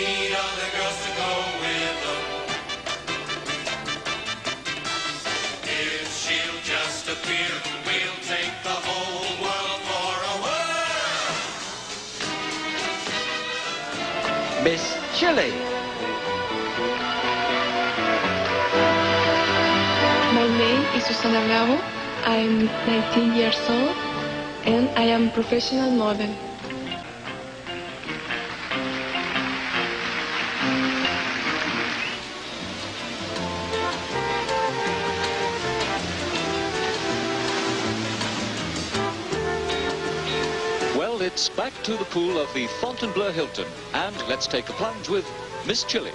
need other girls to go with them. If she'll just appear, we'll take the whole world for a whirl. Miss Chile. My name is Susana Bravo. I'm 19 years old and I am professional model. It's back to the pool of the Fontainebleau Hilton, and let's take a plunge with Miss Chile.